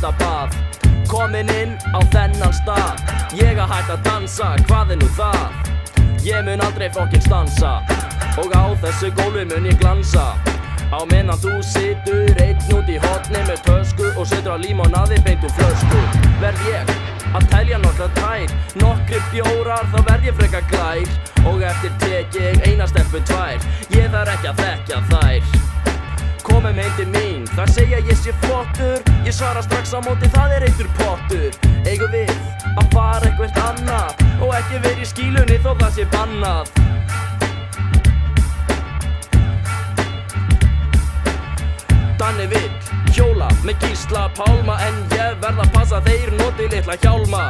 stunda bað Komin inn á þennan stað. Ég að hægt að dansa, hvað er nú það? Ég mun aldrei fokkin stansa. Og á þessu gólfi mun ég glansa. Á meðan þú situr einn út í hotni með tösku Og setur á límonaði beint úr flösku Verð ég að telja nokkra tær. Nokkri bjórar, þá verð ég freka glær. Og eftir tek ég eina steppu tvær Ég þarf ekki að þekka þær. Komum heim til mín, þar segja ég sé flottur. Ég svara strax á móti, það er eittur pottur. Eigum við að fara eitthvað annað? Og ekki verið í skílunni þó það sé bannað. Danni vill hjóla með gísla pálma En ég verð að passa þeir noti litla hjálma.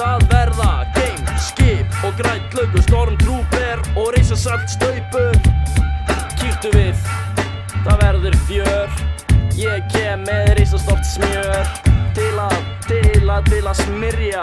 Það verða game, skip og grænt lögu Stormtrooper og reysa salt staupu Kýrtu við, það verður fjör Ég kem með reysa stort smjör. Til að, til að, til að smyrja